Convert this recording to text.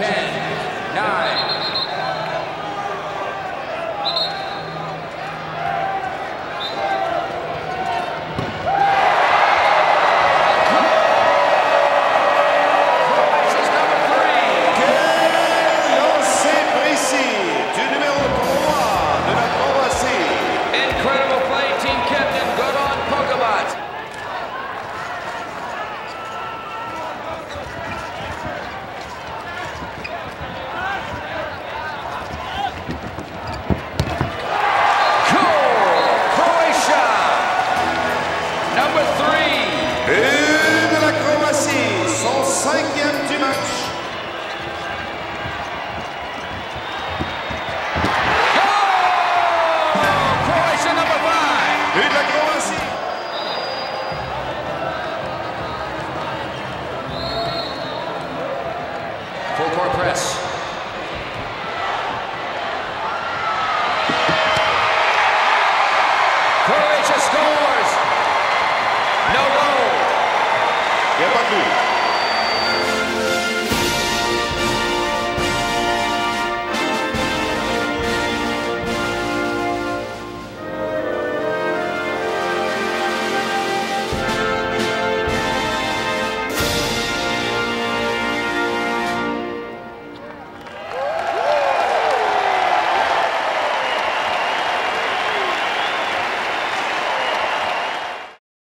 10, 9, press.